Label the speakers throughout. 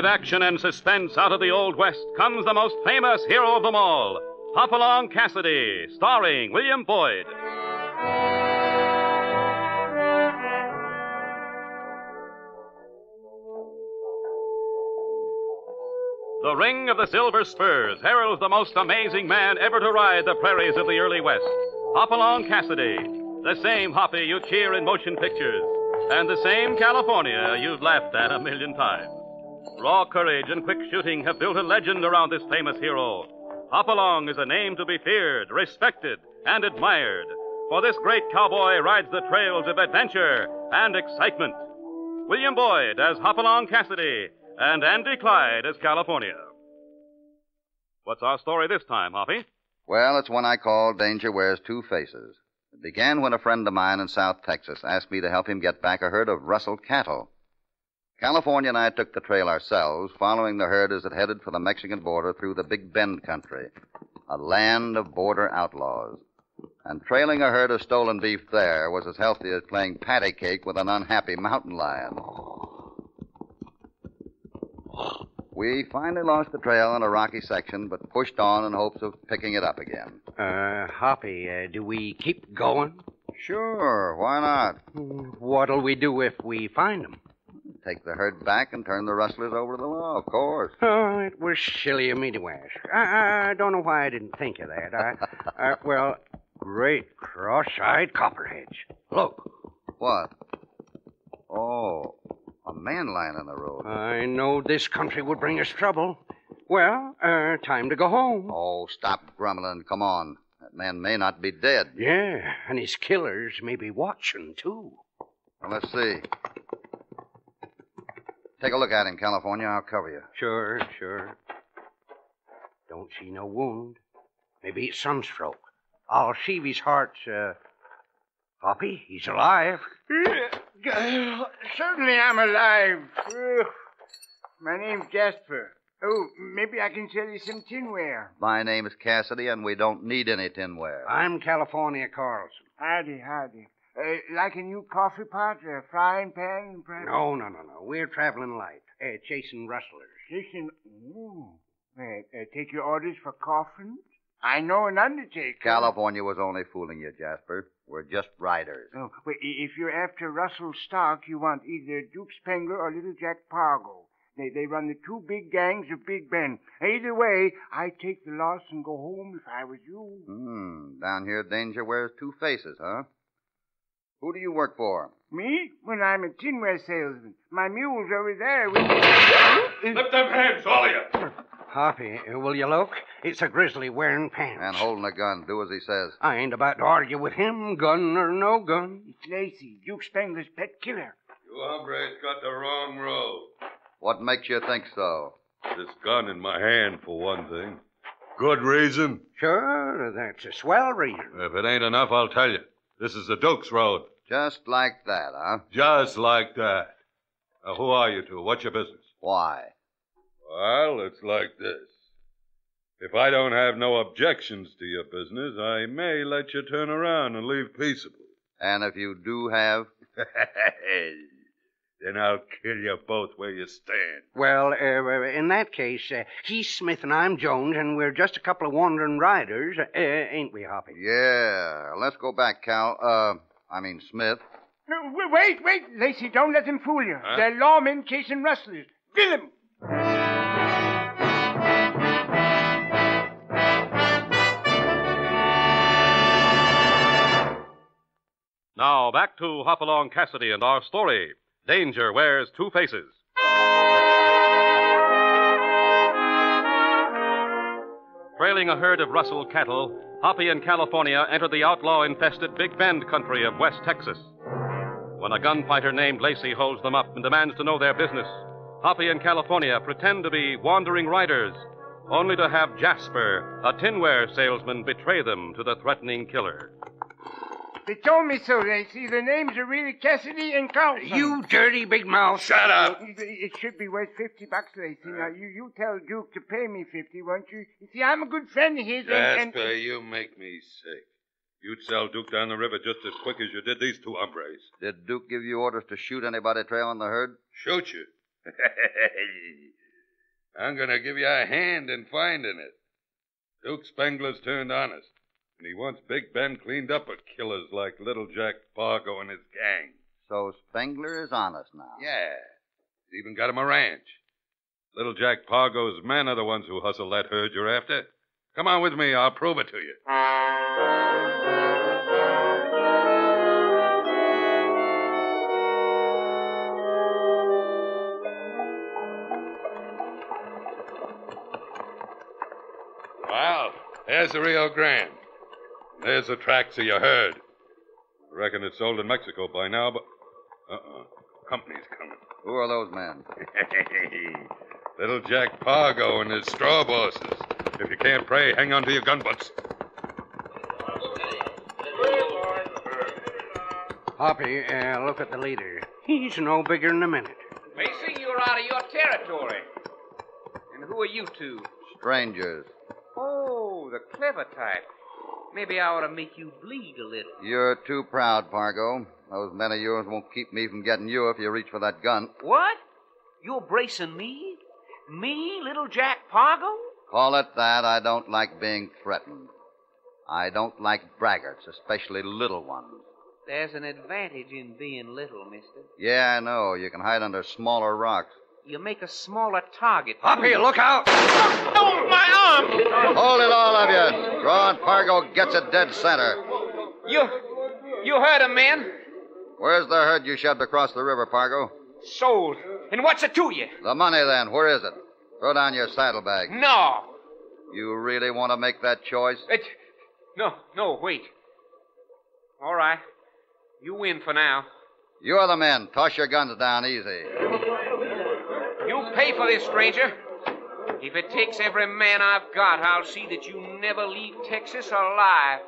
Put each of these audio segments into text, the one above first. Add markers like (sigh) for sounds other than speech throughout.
Speaker 1: With action and suspense out of the Old West comes the most famous hero of them all, Hopalong Cassidy, starring William Boyd. The ring of the silver spurs heralds the most amazing man ever to ride the prairies of the early West. Hopalong Cassidy, the same Hoppy you cheer in motion pictures, and the same California you've laughed at a million times. Raw courage and quick shooting have built a legend around this famous hero. Hopalong is a name to be feared, respected, and admired, for this great cowboy rides the trails of adventure and excitement. William Boyd as Hopalong Cassidy, and Andy Clyde as California. What's our story this time, Hoppy?
Speaker 2: Well, it's one I call Danger Wears Two Faces. It began when a friend of mine in South Texas asked me to help him get back a herd of rustled cattle. California and I took the trail ourselves, following the herd as it headed for the Mexican border through the Big Bend country, a land of border outlaws. And trailing a herd of stolen beef there was as healthy as playing patty cake with an unhappy mountain lion. We finally lost the trail in a rocky section, but pushed on in hopes of picking it up again.
Speaker 3: Uh, Hoppy, uh, do we keep going?
Speaker 2: Sure, why not?
Speaker 3: What'll we do if we find 'em?
Speaker 2: Take the herd back and turn the rustlers over to the law, of course.
Speaker 3: Oh, it was silly of me to ask. I, I don't know why I didn't think of that. I, uh, (laughs) well, great cross-eyed copperheads. Look,
Speaker 2: What? Oh, a man lying on the road.
Speaker 3: I know this country would bring us trouble. Well, uh, time to go home.
Speaker 2: Oh, stop grumbling. Come on. That man may not be dead.
Speaker 3: Yeah, and his killers may be watching, too.
Speaker 2: Well, let's see. Take a look at him, California. I'll cover you.
Speaker 3: Sure, sure. Don't see no wound. Maybe it's sunstroke. I'll see if his heart's, uh... Hoppy, he's alive. (clears throat)
Speaker 4: Certainly I'm alive. Ugh. (sighs) My name's Jasper. Oh, maybe I can sell you some tinware.
Speaker 2: My name is Cassidy, and we don't need any tinware.
Speaker 3: I'm California Carlson.
Speaker 4: Howdy, howdy. Uh, like a new coffee pot, a frying pan, and perhaps...
Speaker 3: No, no, no, no. We're traveling light, uh, chasing rustlers.
Speaker 4: Listen, ooh. Uh, uh, take your orders for coffins? I know an undertaker.
Speaker 2: California was only fooling you, Jasper. We're just riders.
Speaker 4: Oh, well, if you're after Russell stock, you want either Duke Spengler or Little Jack Pargo. They, they run the two big gangs of Big Bend. Either way, I'd take the loss and go home if I was you.
Speaker 2: Hmm. Down here, danger wears two faces, huh? Who do you work for?
Speaker 4: Me? Well, I'm a tinware salesman. My mule's over there with...
Speaker 5: Lift them hands, all of you.
Speaker 3: Hoppy, will you look? It's a grizzly wearing pants.
Speaker 2: And holding a gun. Do as he says.
Speaker 3: I ain't about to argue with him, gun or no gun.
Speaker 4: It's Lacey, Duke Spengler's pet killer.
Speaker 5: You hombres got the wrong road.
Speaker 2: What makes you think so?
Speaker 5: This gun in my hand, for one thing. Good reason.
Speaker 3: Sure, that's a swell reason.
Speaker 5: If it ain't enough, I'll tell you. This is the Duke's road.
Speaker 2: Just like that, huh?
Speaker 5: Just like that. Now, who are you two? What's your business?
Speaker 2: Why?
Speaker 5: Well, it's like this. If I don't have no objections to your business, I may let you turn around and leave peaceable.
Speaker 2: And if you do have. (laughs)
Speaker 5: then I'll kill you both where you stand.
Speaker 3: Well, uh, in that case, uh, he's Smith and I'm Jones, and we're just a couple of wandering riders, uh, ain't we, Hoppy?
Speaker 2: Yeah. Let's go back, Cal. I mean, Smith.
Speaker 4: No, wait, wait, Lacey, don't let them fool you.
Speaker 5: Huh?
Speaker 4: They're lawmen chasing rustlers. Kill them!
Speaker 1: Now back to Hopalong Cassidy and our story. Danger wears two faces. Trailing a herd of Russell cattle, Hoppy and California enter the outlaw infested Big Bend country of West Texas. When a gunfighter named Lacey holds them up and demands to know their business, Hoppy and California pretend to be wandering riders, only to have Jasper, a tinware salesman, betray them to the threatening killer.
Speaker 4: They told me so, Lacey. Their names are really Cassidy and Carlson.
Speaker 3: You dirty big mouth.
Speaker 5: Shut up!
Speaker 4: It should be worth fifty bucks, Lacey. Now, you, you tell Duke to pay me fifty, won't you? You see, I'm a good friend of his, and... and-
Speaker 5: Jasper, you make me sick. You'd sell Duke down the river just as quick as you did these two hombres.
Speaker 2: Did Duke give you orders to shoot anybody trailing the herd?
Speaker 5: Shoot you. (laughs) I'm going to give you a hand in finding it. Duke Spengler's turned honest, and he wants Big Bend cleaned up of killers like Little Jack Pargo and his gang.
Speaker 2: So Spengler is honest now.
Speaker 5: Yeah. He's even got him a ranch. Little Jack Pargo's men are the ones who hustle that herd you're after. Come on with me. I'll prove it to you. Well, there's the Rio Grande. There's the tracks of your herd. I reckon it's sold in Mexico by now, but. Uh-uh. Company's coming.
Speaker 2: Who are those men? (laughs)
Speaker 5: Little Jack Pargo and his straw bosses. If you can't pray, hang on to your gun butts.
Speaker 3: Hoppy, uh, look at the leader. He's no bigger than a minute.
Speaker 6: Lacey, you're out of your territory. And who are you two?
Speaker 2: Strangers.
Speaker 6: Oh, the clever type. Maybe I ought to make you bleed a little.
Speaker 2: You're too proud, Pargo. Those men of yours won't keep me from getting you if you reach for that gun.
Speaker 6: What? You're bracing me? Me, little Jack Pargo?
Speaker 2: Call it that. I don't like being threatened. I don't like braggarts, especially little ones.
Speaker 6: There's an advantage in being little, mister.
Speaker 2: Yeah, I know. You can hide under smaller rocks.
Speaker 6: You make a smaller target.
Speaker 3: Hoppy, look out!
Speaker 6: Oh, my arm!
Speaker 2: Hold it, all of you. Draw and Pargo gets it dead center.
Speaker 6: You. You heard him, man.
Speaker 2: Where's the herd you shoved across the river, Pargo?
Speaker 6: Sold. And what's it to you?
Speaker 2: The money, then. Where is it? Throw down your saddlebag.
Speaker 6: No.
Speaker 2: You really want to make that choice?
Speaker 6: It. No, no, wait. All right. You win for now.
Speaker 2: You are the men. Toss your guns down easy.
Speaker 6: You pay for this, stranger. If it takes every man I've got, I'll see that you never leave Texas alive.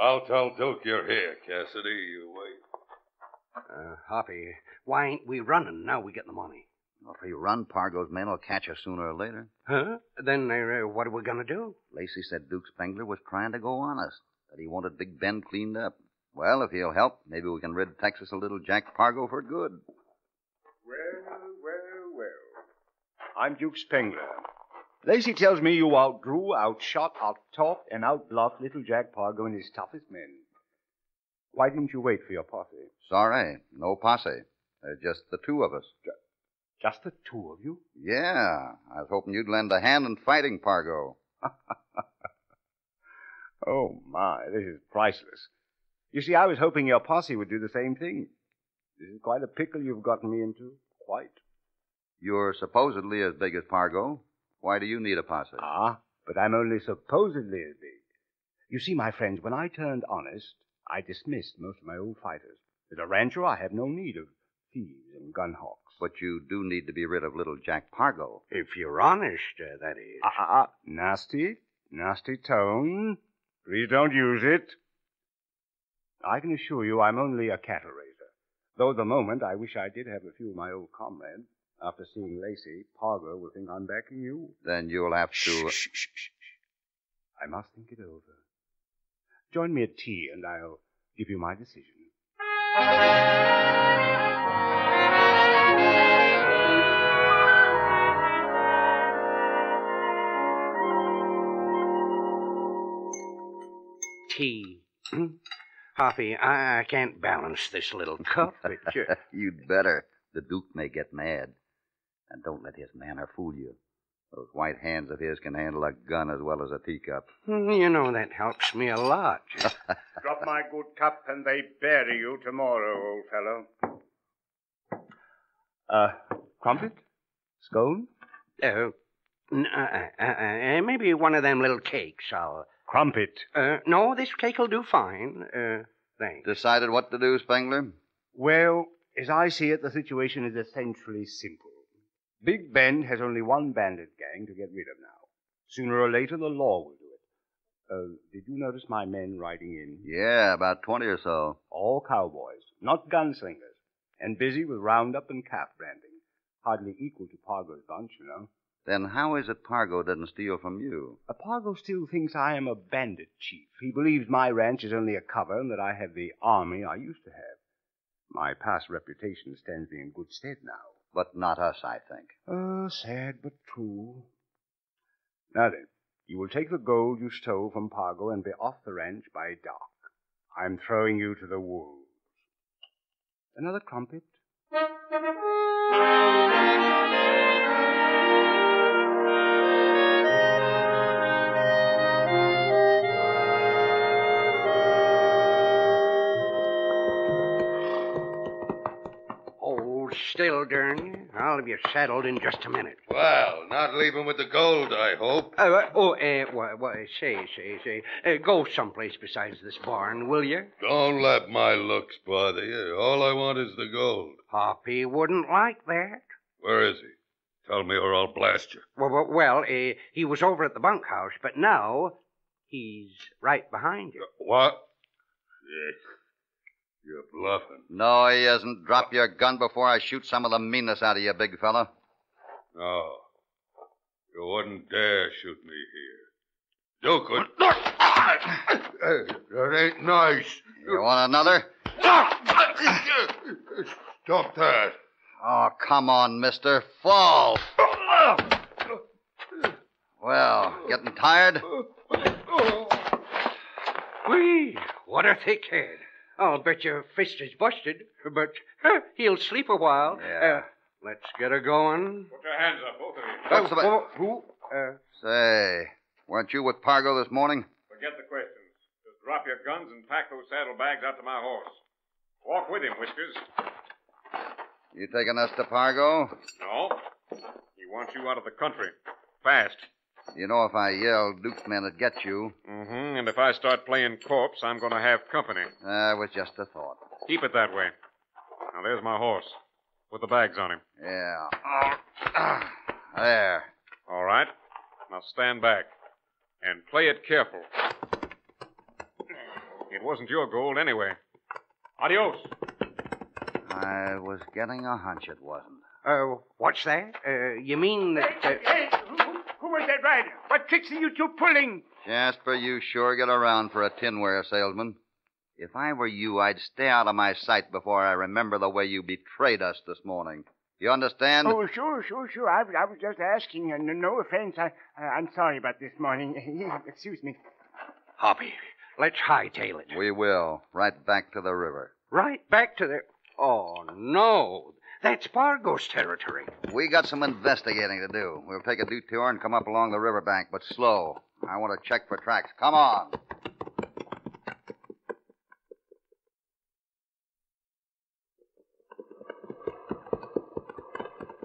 Speaker 5: I'll tell Duke you're here, Cassidy. You wait.
Speaker 3: Uh, Hoppy, why ain't we running now we get the money?
Speaker 2: If we run, Pargo's men will catch us sooner or later.
Speaker 3: Huh? Then uh, what are we going to do?
Speaker 2: Lacey said Duke Spengler was trying to go on us, that he wanted Big Bend cleaned up. Well, if he'll help, maybe we can rid Texas of little Jack Pargo for good.
Speaker 7: Well, well, well. I'm Duke Spengler. Lacey tells me you outdrew, outshot, outtalked, and outbluffed little Jack Pargo and his toughest men. Why didn't you wait for your posse?
Speaker 2: Sorry, no posse. There's just the two of us.
Speaker 7: Just the two of you?
Speaker 2: Yeah, I was hoping you'd lend a hand in fighting Pargo. (laughs)
Speaker 7: Oh, my, this is priceless. You see, I was hoping your posse would do the same thing. This is quite a pickle you've gotten me into. Quite.
Speaker 2: You're supposedly as big as Pargo. Why do you need a posse?
Speaker 7: Ah, but I'm only supposedly as big. You see, my friends, when I turned honest, I dismissed most of my old fighters. As a rancher, I have no need of thieves and gun hawks.
Speaker 2: But you do need to be rid of little Jack Pargo.
Speaker 3: If you're honest, uh, that is.
Speaker 7: Ah, ah, ah, nasty, nasty tone. Please don't use it. I can assure you I'm only a cattle raiser. Though at the moment I wish I did have a few of my old comrades. After seeing Lacey, Pargo will think I'm backing you.
Speaker 2: Then you'll have to.
Speaker 7: Shh, shh, shh, shh. I must think it over. Join me at tea and I'll give you my decision.
Speaker 3: Tea. Hmm? Hoppy, I, I can't balance this little cup. (laughs) It ju-
Speaker 2: You'd better. The Duke may get mad. And don't let his manner fool you. Those white hands of his can handle a gun as well as a teacup.
Speaker 3: Hmm, you know, that helps me a lot. (laughs)
Speaker 7: Drop my good cup and they bury you tomorrow, old fellow. Uh, crumpet? Scone?
Speaker 3: Uh, n- uh, uh, uh, maybe one of them little cakes. I'll.
Speaker 7: Crumpet.
Speaker 3: Uh, no, this cake will do fine. Uh, thanks.
Speaker 2: Decided what to do, Spengler?
Speaker 7: Well, as I see it, the situation is essentially simple. Big Bend has only one bandit gang to get rid of now. Sooner or later, the law will do it. Uh, did you notice my men riding in?
Speaker 2: Yeah, about 20 or so.
Speaker 7: All cowboys, not gunslingers, and busy with roundup and calf branding. hardly equal to Pargo's bunch, you know.
Speaker 2: Then how is it Pargo didn't steal from you?
Speaker 7: Uh, Pargo still thinks I am a bandit chief. He believes my ranch is only a cover and that I have the army I used to have. My past reputation stands me in good stead now.
Speaker 2: But not us, I think.
Speaker 7: Oh, sad but true. Now then, you will take the gold you stole from Pargo and be off the ranch by dark. I'm throwing you to the wolves. Another crumpet? (laughs)
Speaker 3: still, Dern. I'll have you saddled in just a minute.
Speaker 5: Well, not leaving with the gold, I hope.
Speaker 3: Uh, uh, oh, uh, why, why, say, say, say, uh, go someplace besides this barn, will you?
Speaker 5: Don't let my looks bother you. All I want is the gold.
Speaker 3: Hoppy wouldn't like that.
Speaker 5: Where is he? Tell me or I'll blast you.
Speaker 3: Well, well, well uh, he was over at the bunkhouse, but now he's right behind you.
Speaker 5: What? Yes. You're bluffing.
Speaker 2: No, he isn't. Drop your gun before I shoot some of the meanness out of you, big fella.
Speaker 5: No. You wouldn't dare shoot me here. You could. Hey, that ain't nice.
Speaker 2: You want another?
Speaker 5: Stop that.
Speaker 2: Oh, come on, mister. Fall. Well, getting tired?
Speaker 3: Whee! What a thick head. I'll bet your fist is busted, but huh, he'll sleep a while.
Speaker 2: Yeah.
Speaker 3: Uh, let's get her going.
Speaker 1: Put your hands up, both of you.
Speaker 2: What's the
Speaker 3: Uh, who? Uh,
Speaker 2: Say, weren't you with Pargo this morning?
Speaker 1: Forget the questions. Just drop your guns and pack those saddlebags out to my horse. Walk with him, Whiskers.
Speaker 2: You taking us to Pargo?
Speaker 1: No. He wants you out of the country. Fast.
Speaker 2: You know if I yelled, Duke's men would get you.
Speaker 1: Mm-hmm. And if I start playing corpse, I'm going to have company.
Speaker 2: That was just a thought.
Speaker 1: Keep it that way. Now, there's my horse. With the bags on him.
Speaker 2: Yeah. Ah, (clears throat) there.
Speaker 1: All right. Now stand back. And play it careful. It wasn't your gold anyway. Adios.
Speaker 2: I was getting a hunch it wasn't.
Speaker 3: uh, what's that? Uh, you mean that. Uh,
Speaker 7: Hey, hey, who, who was that rider? What tricks are you two pulling?
Speaker 2: Jasper, you sure get around for a tinware salesman. If I were you, I'd stay out of my sight before I remember the way you betrayed us this morning. You understand?
Speaker 7: Oh, sure, sure, sure. I, was- I was just asking. Uh, no, no offense. I, I, I'm sorry about this morning. (laughs) Excuse me.
Speaker 3: Hoppy, let's hightail it.
Speaker 2: We will. Right back to the river.
Speaker 3: Right back to the. Oh, no. That's Pargo's territory.
Speaker 2: We got some investigating to do. We'll take a detour and come up along the riverbank, but slow. I want to check for tracks. Come on.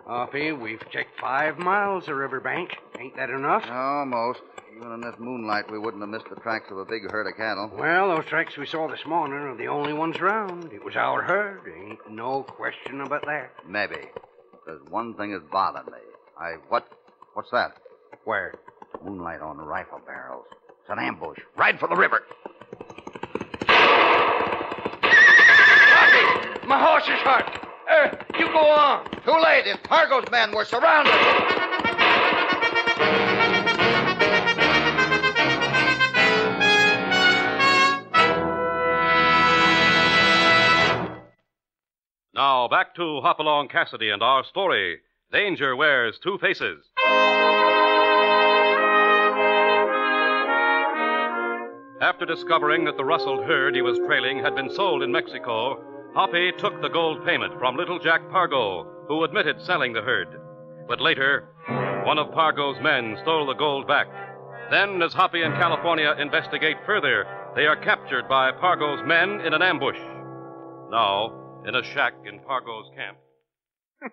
Speaker 3: Hoppy, we've checked five miles of riverbank. Ain't that enough?
Speaker 2: Almost. Even in this moonlight, we wouldn't have missed the tracks of a big herd of cattle.
Speaker 3: Well, those tracks we saw this morning are the only ones round. It was our herd. Ain't no question about that.
Speaker 2: Maybe. There's one thing that's bothered me. I what? What's that?
Speaker 3: Where?
Speaker 2: Moonlight on rifle barrels. It's an ambush. Ride for the river.
Speaker 3: My horse is hurt. Uh, you go on.
Speaker 2: Too late. It's Pargo's men. We're surrounded.
Speaker 1: Back to Hopalong Cassidy and our story Danger Wears Two Faces. After discovering that the rustled herd he was trailing had been sold in Mexico, Hoppy took the gold payment from little Jack Pargo, who admitted selling the herd. But later, one of Pargo's men stole the gold back. Then, as Hoppy and California investigate further, they are captured by Pargo's men in an ambush. Now, in a shack in Pargo's camp. (laughs)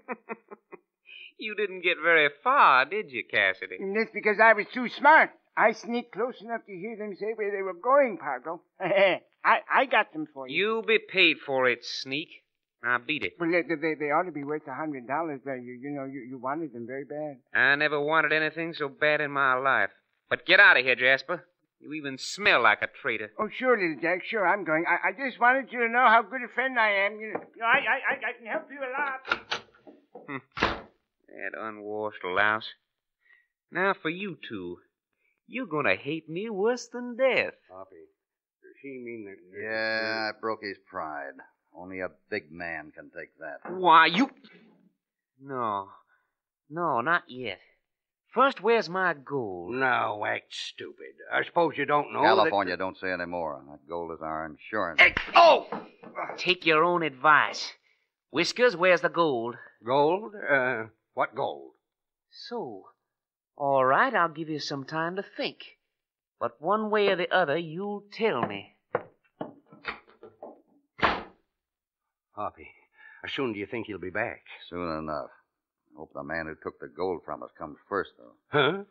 Speaker 6: You didn't get very far, did you, Cassidy?
Speaker 7: And that's because I was too smart. I sneaked close enough to hear them say where they were going, Pargo. (laughs) I, I got them for you.
Speaker 6: You'll be paid for it, sneak. Now beat it.
Speaker 7: Well, they, they, they ought to be worth a hundred dollars. You, you know, you, you wanted them very bad.
Speaker 6: I never wanted anything so bad in my life. But get out of here, Jasper. You even smell like a traitor.
Speaker 7: Oh, sure, little Jack. Sure, I'm going. I, I just wanted you to know how good a friend I am. You know, I, I, I- I can help you a lot. Hmm.
Speaker 6: That unwashed louse. Now for you two. You're gonna hate me worse than death.
Speaker 3: Hoppy, does she mean that...
Speaker 2: Yeah, I broke his pride. Only a big man can take that.
Speaker 6: Why, you. No. No, not yet. First, where's my gold?
Speaker 3: No, act stupid. I suppose you don't know
Speaker 2: California, don't say any more. That gold is our insurance.
Speaker 3: That... Oh!
Speaker 6: Take your own advice. Whiskers, where's the gold?
Speaker 3: Gold? Uh, what gold?
Speaker 6: So. All right, I'll give you some time to think. But one way or the other, you'll tell me.
Speaker 3: Hoppy, how soon do you think he'll be back?
Speaker 2: Soon enough. I hope the man who took the gold from us comes first, though.
Speaker 3: Huh?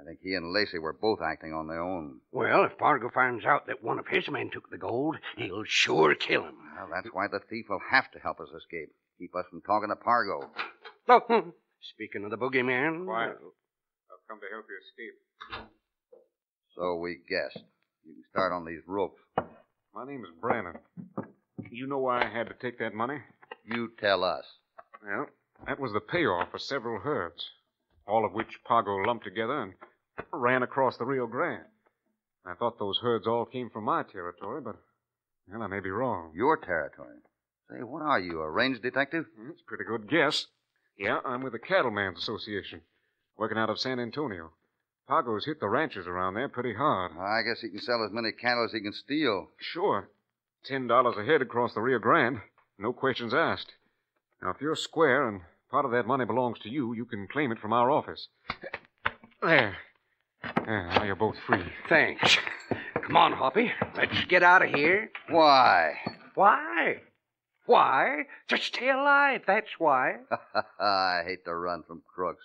Speaker 2: I think he and Lacey were both acting on their own.
Speaker 3: Well, if Pargo finds out that one of his men took the gold, he'll sure kill him.
Speaker 2: Well, that's why the thief will have to help us escape. Keep us from talking to Pargo.
Speaker 3: Oh, hmm. speaking of the boogeyman.
Speaker 5: Quiet. I've come to help you escape.
Speaker 2: So we guessed. You can start on these ropes.
Speaker 8: My name is Brannon. You know why I had to take that money?
Speaker 2: You tell us.
Speaker 8: Well, that was the payoff for several herds, all of which Pargo lumped together and ran across the Rio Grande. I thought those herds all came from my territory, but, well, I may be wrong.
Speaker 2: Your territory. Say, what are you, a range detective?
Speaker 8: Hmm, it's a pretty good guess. Yeah, I'm with the Cattlemen's Association, working out of San Antonio. Pargo's hit the ranchers around there pretty hard.
Speaker 2: I guess he can sell as many cattle as he can steal.
Speaker 8: Sure. Ten dollars a head across the Rio Grande. No questions asked. Now, if you're square and part of that money belongs to you, you can claim it from our office. There. There, now you're both free.
Speaker 3: Thanks. Come on, Hoppy. Let's get out of here.
Speaker 2: Why?
Speaker 3: Why? Why? To stay alive, that's why. (laughs)
Speaker 2: I hate to run from crooks.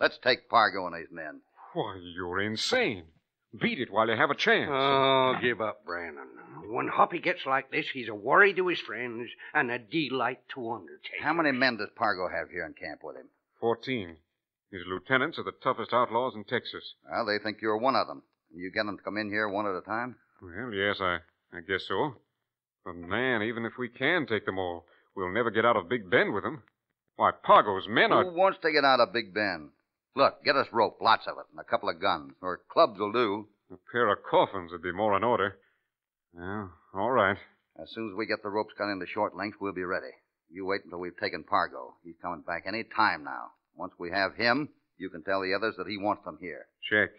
Speaker 2: Let's take Pargo and his men.
Speaker 8: Why, you're insane. Beat it while you have a chance.
Speaker 3: Oh, give up, Brannon. When Hoppy gets like this, he's a worry to his friends and a delight to undertakers.
Speaker 2: How many men does Pargo have here in camp with him?
Speaker 8: Fourteen. His lieutenants are the toughest outlaws in Texas.
Speaker 2: Well, they think you're one of them. You get them to come in here one at a time?
Speaker 8: Well, yes, I, I guess so. But, man, even if we can take them all, we'll never get out of Big Bend with them. Why, Pargo's men are.
Speaker 2: Who wants to get out of Big Bend? Look, get us rope, lots of it, and a couple of guns. Or clubs will do.
Speaker 8: A pair of coffins would be more in order. Well, all right.
Speaker 2: As soon as we get the ropes cut into short lengths, we'll be ready. You wait until we've taken Pargo. He's coming back any time now. Once we have him, you can tell the others that he wants them here.
Speaker 8: Check.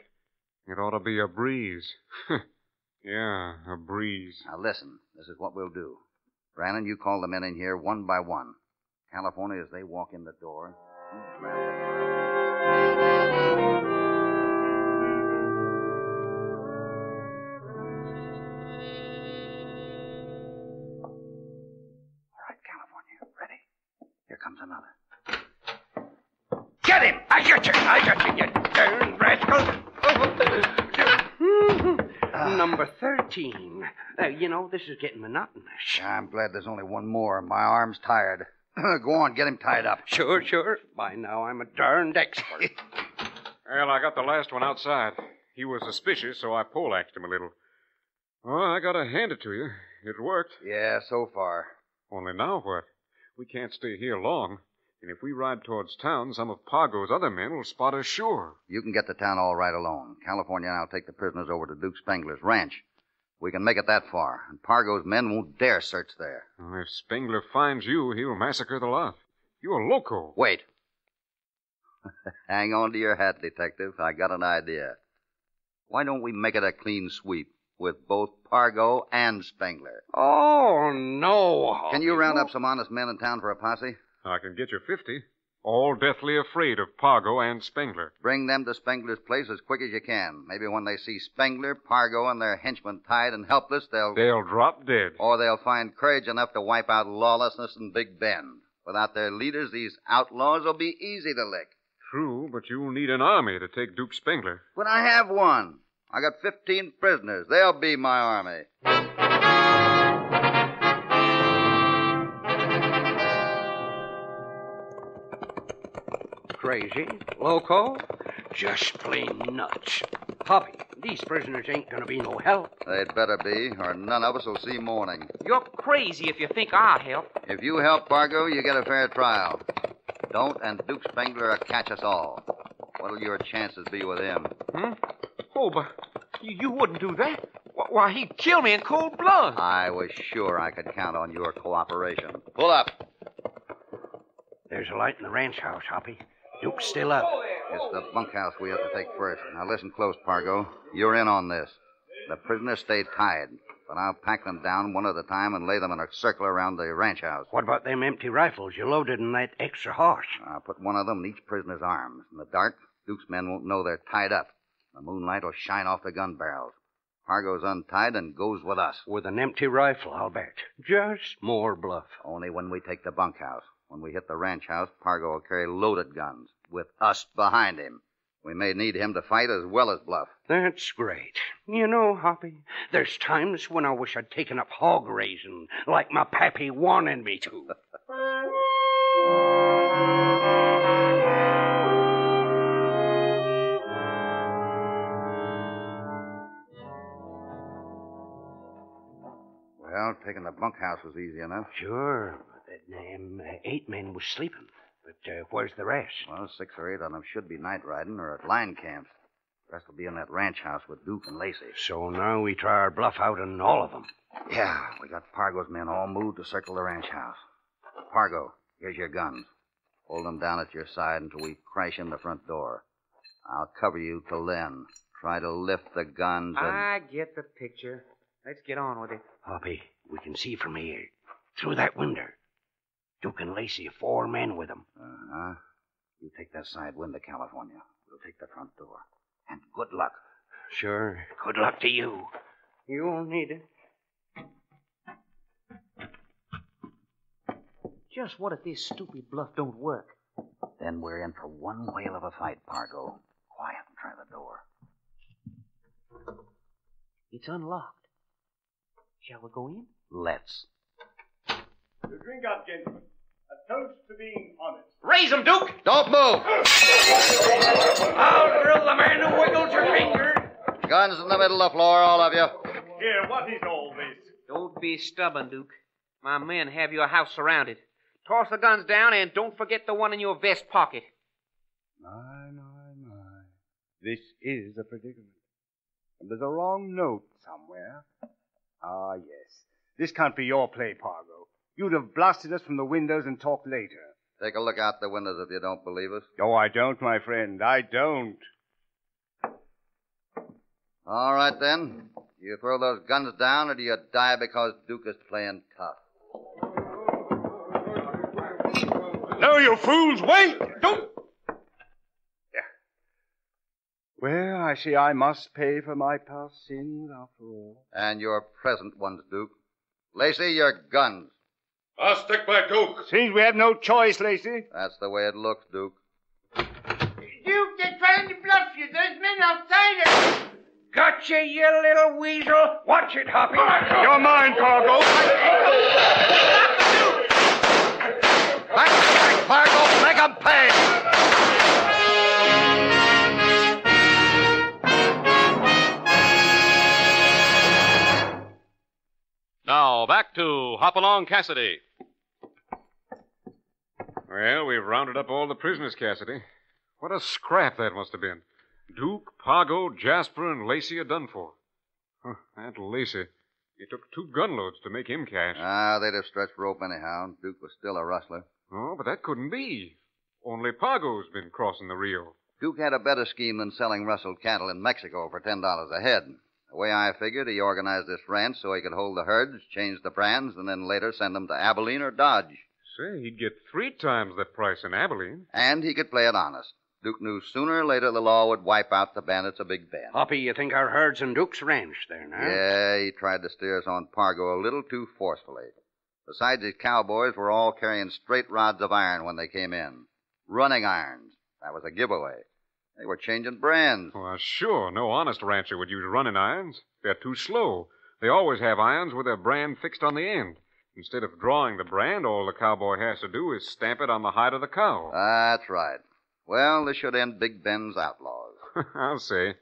Speaker 8: It ought to be a breeze. (laughs) yeah, a breeze.
Speaker 2: Now listen, this is what we'll do. Brannon, you call the men in here one by one. California, as they walk in the door, comes another.
Speaker 3: Get him! I got you! I got you, you darn rascal! (laughs) Number 13. Uh, you know, this is getting monotonous.
Speaker 2: I'm glad there's only one more. My arm's tired. (laughs) Go on, get him tied up.
Speaker 3: Sure, sure. By now, I'm a darned expert. (laughs)
Speaker 8: Well, I got the last one outside. He was suspicious, so I poleaxed him a little. Well, I gotta hand it to you. It worked.
Speaker 2: Yeah, so far.
Speaker 8: Only now what? We can't stay here long. And if we ride towards town, some of Pargo's other men will spot us sure.
Speaker 2: You can get to town all right alone. California and I'll take the prisoners over to Duke Spengler's ranch. We can make it that far, and Pargo's men won't dare search there.
Speaker 8: Well, if Spengler finds you, he'll massacre the lot. You're a loco.
Speaker 2: Wait. (laughs) Hang on to your hat, Detective. I got an idea. Why don't we make it a clean sweep with both Pargo and Spengler?
Speaker 3: Oh, no.
Speaker 2: Can you round up some honest men in town for a posse?
Speaker 8: I can get you 50. All deathly afraid of Pargo and Spengler.
Speaker 2: Bring them to Spengler's place as quick as you can. Maybe when they see Spengler, Pargo, and their henchmen tied and helpless, they'll.
Speaker 8: They'll drop dead.
Speaker 2: Or they'll find courage enough to wipe out lawlessness in Big Bend. Without their leaders, these outlaws will be easy to lick.
Speaker 8: True, but you'll need an army to take Duke Spengler.
Speaker 2: But I have one. I got 15 prisoners. They'll be my army.
Speaker 3: Crazy? Loco? Just plain nuts. Hoppy, these prisoners ain't gonna be no help.
Speaker 2: They'd better be, or none of us will see morning.
Speaker 6: You're crazy if you think I'll help.
Speaker 2: If you help Pargo, you get a fair trial. Don't, and Duke Spengler will catch us all. What'll your chances be with him?
Speaker 6: Hmm? Oh, but you, you wouldn't do that. Wh- Why, he'd kill me in cold blood.
Speaker 2: I was sure I could count on your cooperation. Pull up.
Speaker 3: There's a light in the ranch house, Hoppy. Duke's still up.
Speaker 2: It's the bunkhouse we have to take first. Now listen close, Pargo. You're in on this. The prisoners stay tied, but I'll pack them down one at a time and lay them in a circle around the ranch house.
Speaker 3: What about them empty rifles you loaded in that extra horse?
Speaker 2: I'll put one of them in each prisoner's arms. In the dark, Duke's men won't know they're tied up. The moonlight will shine off the gun barrels. Pargo's untied and goes with us.
Speaker 3: With an empty rifle, I'll bet. Just more bluff.
Speaker 2: Only when we take the bunkhouse. When we hit the ranch house, Pargo will carry loaded guns, with us behind him. We may need him to fight as well as bluff.
Speaker 3: That's great. You know, Hoppy, there's times when I wish I'd taken up hog raising, like my pappy wanted me to. (laughs)
Speaker 2: taking the bunkhouse was easy enough.
Speaker 3: Sure, but them uh, eight men was sleeping. But uh, where's the rest?
Speaker 2: Well, six or eight of them should be night riding or at line camps. The rest will be in that ranch house with Duke and Lacey.
Speaker 3: So now we try our bluff out on all of them.
Speaker 2: Yeah, we got Pargo's men all moved to circle the ranch house. Pargo, here's your guns. Hold them down at your side until we crash in the front door. I'll cover you till then. Try to lift the guns and.
Speaker 6: I get the picture. Let's get on with it.
Speaker 3: Hoppy, we can see from here, through that window. Duke and Lacey, four men with them.
Speaker 2: Uh huh. You take that side window, California. We'll take the front door. And good luck.
Speaker 3: Sure. Good luck to you. You'll need it.
Speaker 6: Just what if this stupid bluff don't work?
Speaker 2: Then we're in for one whale of a fight, Pargo. Quiet and try the door.
Speaker 6: It's unlocked. Shall we go in?
Speaker 2: Let's.
Speaker 9: To drink up, gentlemen. A toast to being honest.
Speaker 6: Raise 'em, Duke!
Speaker 2: Don't move!
Speaker 3: I'll drill the man who wiggles your finger.
Speaker 2: Guns in the middle of the floor, all of you.
Speaker 9: Here, what is all this?
Speaker 6: Don't be stubborn, Duke. My men have your house surrounded. Toss the guns down and don't forget the one in your vest pocket.
Speaker 7: My, my, my. This is a predicament. And there's a wrong note somewhere. Ah, yes. This can't be your play, Pargo. You'd have blasted us from the windows and talked later.
Speaker 2: Take a look out the windows if you don't believe us.
Speaker 7: Oh, I don't, my friend. I don't.
Speaker 2: All right, then. You throw those guns down, or do you die because Duke is playing tough?
Speaker 7: No, you fools! Wait! Don't! Yeah. Well, I see I must pay for my past sins after all.
Speaker 2: And your present ones, Duke. Lacey, your guns.
Speaker 5: I'll stick by Duke.
Speaker 7: Seems we have no choice, Lacey.
Speaker 2: That's the way it looks, Duke.
Speaker 7: Duke, they're trying to bluff you. There's men outside us.
Speaker 3: Gotcha, you little weasel. Watch it, Hoppy.
Speaker 7: You're mine, Pargo.
Speaker 2: Back to back, Pargo. Make 'em pay.
Speaker 1: Back along, Cassidy.
Speaker 8: Well, we've rounded up all the prisoners, Cassidy. What a scrap that must have been. Duke, Pargo, Jasper, and Lacey are done for. Huh, that Lacey. It took two gunloads to make him cash.
Speaker 2: Ah, they'd have stretched rope anyhow. Duke was still a rustler.
Speaker 8: Oh, but that couldn't be. Only Pargo's been crossing the Rio.
Speaker 2: Duke had a better scheme than selling rustled cattle in Mexico for ten dollars a head. The way I figured, he organized this ranch so he could hold the herds, change the brands, and then later send them to Abilene or Dodge.
Speaker 8: Say, he'd get three times that price in Abilene.
Speaker 2: And he could play it honest. Duke knew sooner or later the law would wipe out the bandits of Big Bend.
Speaker 3: Hoppy, you think our herd's in Duke's ranch there now?
Speaker 2: Yeah, he tried to steer us on Pargo a little too forcefully. Besides, his cowboys were all carrying straight rods of iron when they came in. Running irons. That was a giveaway. They were changing brands.
Speaker 8: Well, sure, no honest rancher would use running irons. They're too slow. They always have irons with their brand fixed on the end. Instead of drawing the brand, all the cowboy has to do is stamp it on the hide of the cow.
Speaker 2: That's right. Well, this should end Big Bend's outlaws. (laughs)
Speaker 8: I'll say.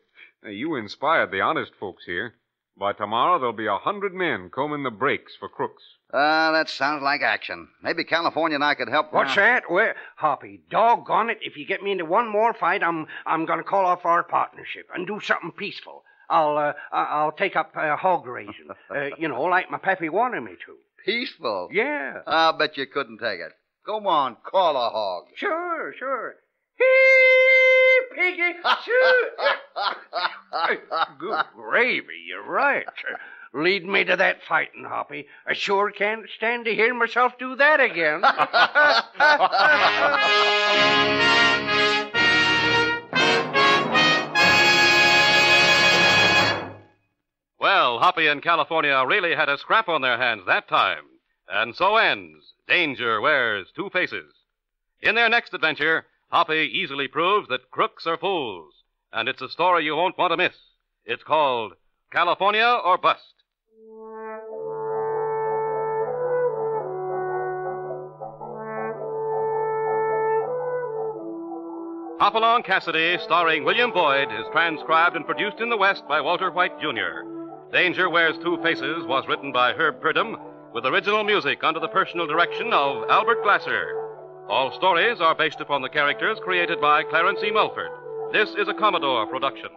Speaker 8: You inspired the honest folks here. By tomorrow, there'll be a hundred men combing the breaks for crooks.
Speaker 2: Ah, that sounds like action. Maybe California and I could help.
Speaker 3: What's that? Where, Hoppy? Doggone it! If you get me into one more fight, I'm I'm going to call off our partnership and do something peaceful. I'll uh, I- I'll take up uh, hog raising. (laughs) uh, you know, like my pappy wanted me to.
Speaker 2: Peaceful.
Speaker 3: Yeah.
Speaker 2: I'll bet you couldn't take it. Go on, call a hog.
Speaker 3: Sure, sure. Hee, piggy, (laughs) shoot. Good gravy, you're right. Lead me to that fighting, Hoppy. I sure can't stand to hear myself do that again. (laughs)
Speaker 1: Well, Hoppy and California really had a scrap on their hands that time. And so ends Danger Wears Two Faces. In their next adventure, Hoppy easily proves that crooks are fools. And it's a story you won't want to miss. It's called California or Bust. Hopalong Cassidy, starring William Boyd, is transcribed and produced in the West by Walter White, Jr. Danger Wears Two Faces was written by Herb Purdom, with original music under the personal direction of Albert Glasser. All stories are based upon the characters created by Clarence E. Mulford. This is a Commodore production.